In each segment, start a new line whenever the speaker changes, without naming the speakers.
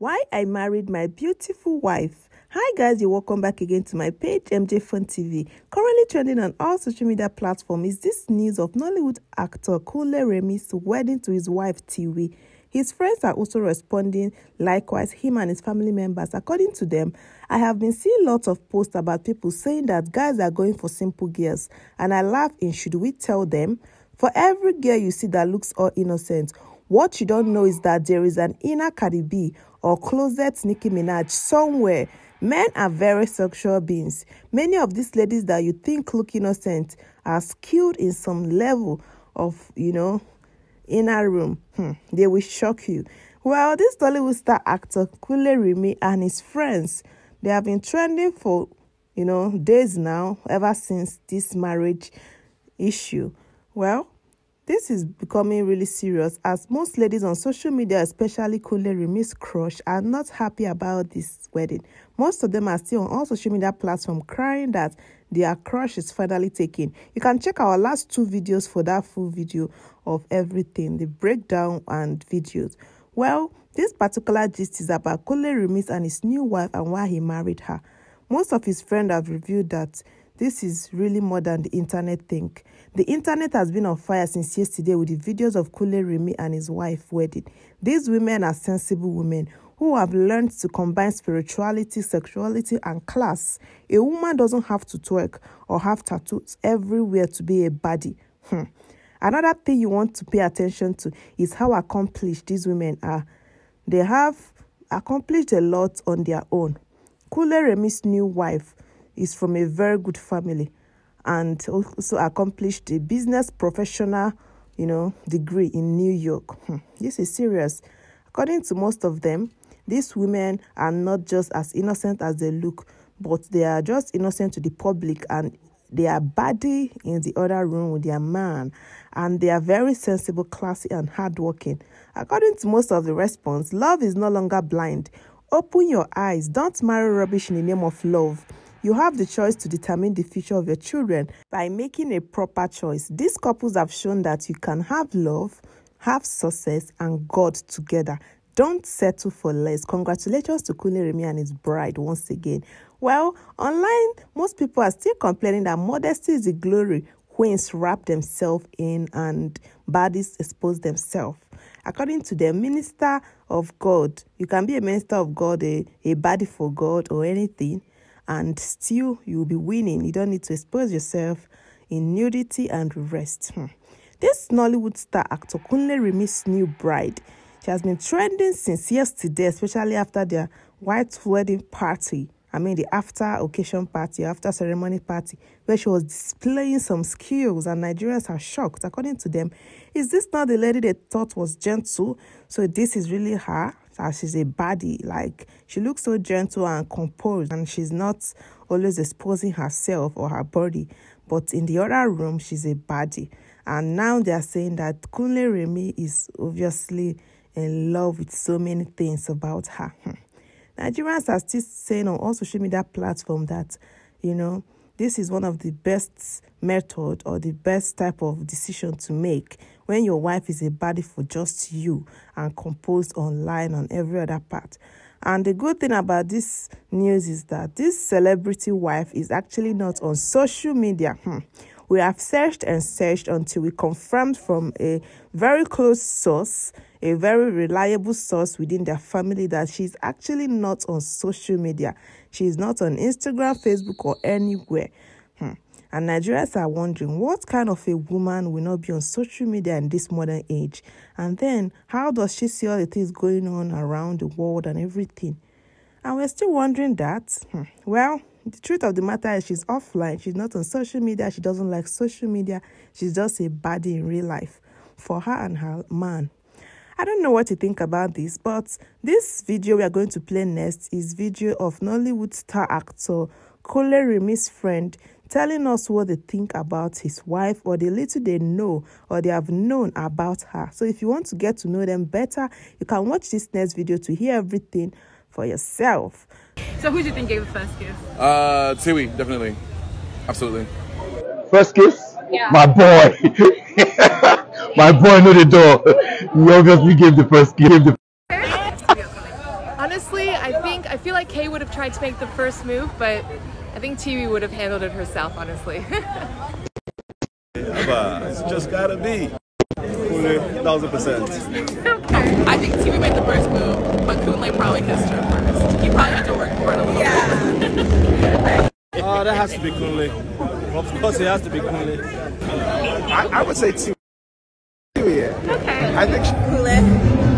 Why I married my beautiful wife. Hi guys, you're welcome back again to my page, MJ Fun TV. Currently trending on all social media platforms is this news of Nollywood actor Kunle Remi's wedding to his wife Tiwi. His friends are also responding, likewise him and his family members. According to them, I have been seeing lots of posts about people saying that guys are going for simple girls, and I laugh in should we tell them? For every girl you see that looks all innocent, what you don't know is that there is an inner Cardi B or closet Nicki Minaj somewhere. Men are very sexual beings. Many of these ladies that you think look innocent are skilled in some level of, you know, inner room. Hmm, they will shock you. Well, this Nollywood star actor Kunle Remi and his friends, they have been trending for, you know, days now, ever since this marriage issue. Well, this is becoming really serious as most ladies on social media, especially Kunle Remi's crush, are not happy about this wedding. Most of them are still on all social media platforms crying that their crush is finally taken. You can check our last two videos for that full video of everything, the breakdown and videos. Well, this particular gist is about Kunle Remis and his new wife and why he married her. Most of his friends have revealed that this is really more than the internet think. The internet has been on fire since yesterday with the videos of Kunle Remi and his wife wedding. These women are sensible women who have learned to combine spirituality, sexuality, and class. A woman doesn't have to twerk or have tattoos everywhere to be a body. Hmm. Another thing you want to pay attention to is how accomplished these women are. They have accomplished a lot on their own. Kunle Remi's new wife is from a very good family and also accomplished a business professional, you know, degree in New York. Hmm. This is serious. According to most of them, these women are not just as innocent as they look, but they are just innocent to the public and they are body in the other room with their man and they are very sensible, classy, and hardworking. According to most of the response, love is no longer blind. Open your eyes. Don't marry rubbish in the name of love. You have the choice to determine the future of your children by making a proper choice. These couples have shown that you can have love, have success, and God together. Don't settle for less. Congratulations to Kunle and his bride once again. Well, online, most people are still complaining that modesty is the glory queens wrap themselves in and bodies expose themselves. According to the minister of God, you can be a minister of God, a, a body for God, or anything and still you'll be winning. You don't need to expose yourself in nudity and rest. Hmm. This Nollywood star actor Kunle Remi's new bride. She has been trending since yesterday, especially after their white wedding party. I mean, the after occasion party, after ceremony party, where she was displaying some skills, and Nigerians are shocked. According to them, is this not the lady they thought was gentle? So, this is really her that she's a body. Like she looks so gentle and composed, and she's not always exposing herself or her body. But in the other room, she's a body. And now they are saying that Kunle Remi is obviously in love with so many things about her. Hmm. Nigerians are still saying on all social media platform that, you know, this is one of the best method or the best type of decision to make when your wife is a body for just you and composed online on every other part. And the good thing about this news is that this celebrity wife is actually not on social media. Hmm. We have searched and searched until we confirmed from a very close source, a very reliable source within their family, that she's actually not on social media. She's not on Instagram, Facebook, or anywhere. And Nigerians are wondering what kind of a woman will not be on social media in this modern age? And then, how does she see all the things going on around the world and everything? And we're still wondering that. Hmm. Well, the truth of the matter is she's offline. She's not on social media. She doesn't like social media. She's just a body in real life for her and her man. I don't know what to think about this, but this video we are going to play next is video of Nollywood star actor Kunle Remi's friend telling us what they think about his wife or the little they know or they have known about her. So if you want to get to know them better, you can watch this next video to hear everything for yourself.
So who do you think gave the first kiss?
Uh, Tiwi, definitely. Absolutely.
First kiss?
Yeah.
My boy. My boy knew the door. He obviously gave the first kiss.
Honestly, I think I feel like Kay would have tried to make the first move, but I think Tiwi would have handled it herself. Honestly.
But it's just gotta be. Fully, thousand percent.
I think Tiwi made the first move, but Kunle probably kissed her first. He probably had to work for it a little yeah.
Oh, that has to be Kunle. Of course, it has to be Kunle.
I, I would say two. Yeah.
okay.
I think she,
Kunle.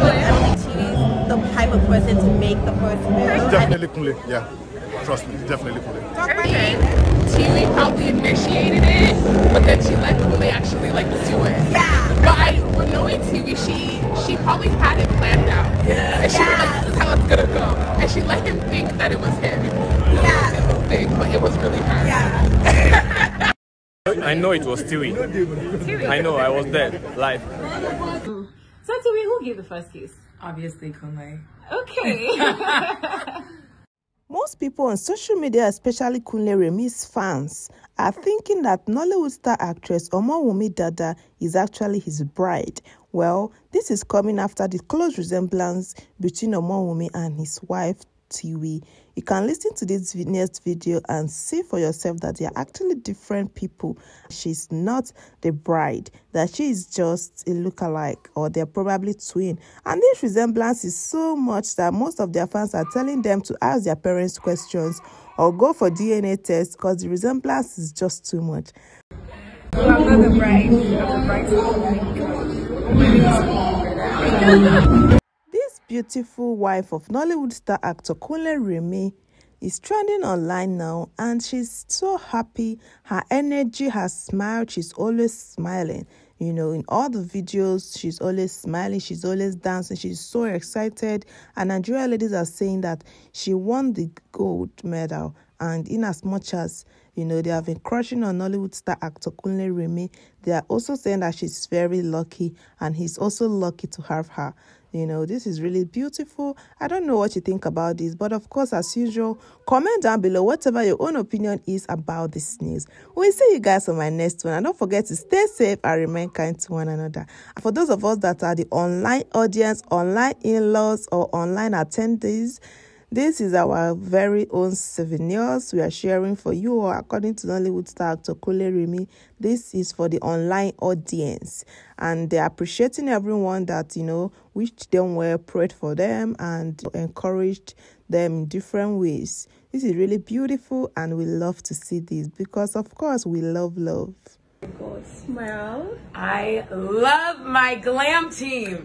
I don't think she's the type of person to make the first move.
definitely Kunle. Yeah. Trust me, definitely Kunle.
Okay. Tiwi probably initiated it, but then she let Kunle actually like do it. Yeah. But I, but knowing Tiwi, she she probably had it planned out. Yeah. And she was like, this is how it's gonna go. And she let him think that it was him. Yeah. Thing, but it was really her. Yeah.
I know it was Stewie. I know, I was there, live.
So Tiwi, who gave the first kiss?
Obviously, Kunle.
Okay.
Most people on social media, especially Kunle Remi's fans, are thinking that Nollywood star actress Omowumi Dada is actually his bride. Well, this is coming after the close resemblance between Omowumi and his wife Tiwi. You can listen to this next video and see for yourself that they are actually different people. She's not the bride, that she is just a lookalike, or they're probably twin. And this resemblance is so much that most of their fans are telling them to ask their parents questions or go for DNA tests because the resemblance is just too much. This beautiful wife of Nollywood star actor Kunle Remi is trending online now and she's so happy. Her energy, her smile, she's always smiling. You know, in all the videos, she's always smiling, she's always dancing, she's so excited. And Nigeria ladies are saying that she won the gold medal. And in as much as you know, they have been crushing on Nollywood star actor Kunle Remi. They are also saying that she's very lucky and he's also lucky to have her. You know, this is really beautiful. I don't know what you think about this, but of course, as usual, comment down below whatever your own opinion is about this news. We'll see you guys on my next one. And don't forget to stay safe and remain kind to one another. And for those of us that are the online audience, online in laws, or online attendees, this is our very own souvenirs we are sharing for you all according to Nollywood star actor Remi. This is for the online audience and they're appreciating everyone that, you know, wished them well, prayed for them and encouraged them in different ways. This is really beautiful and we love to see this because of course we love love.
I love my glam team.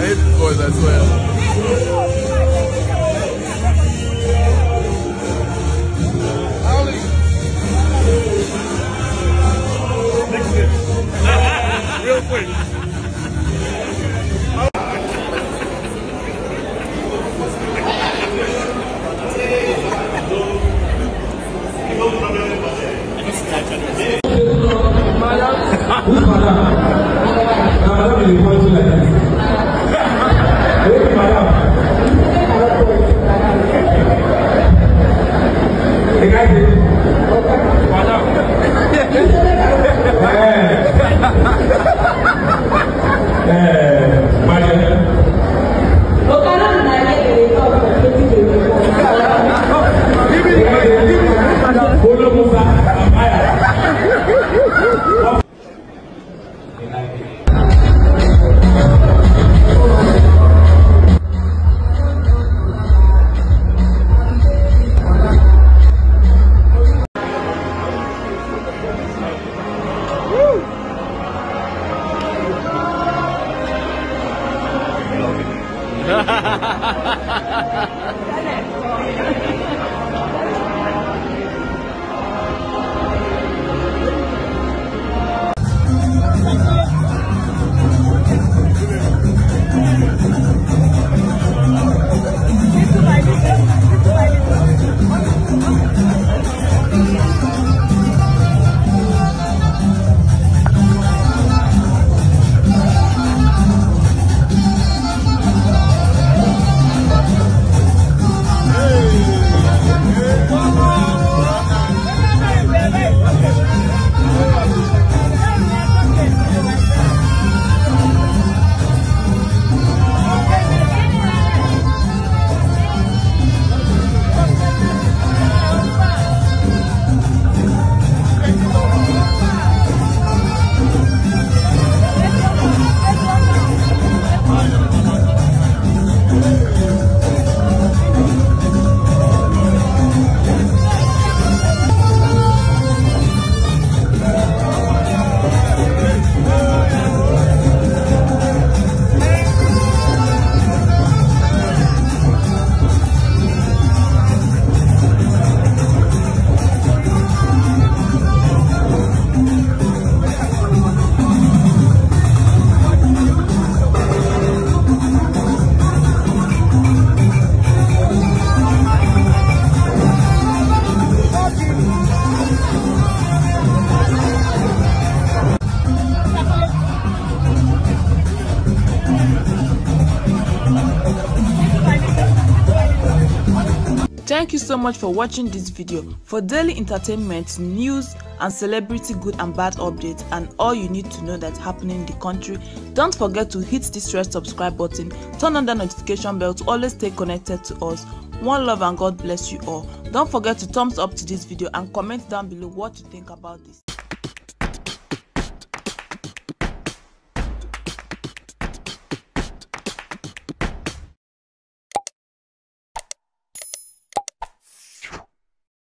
I hate this voice, I swear.
Real quick.
Thank you so much for watching this video. For daily entertainment, news, and celebrity good and bad updates, and all you need to know that's happening in the country, don't forget to hit this red subscribe button, turn on the notification bell to always stay connected to us. One love and God bless you all. Don't forget to thumbs up to this video and comment down below what you think about this.